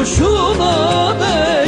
boşuna değil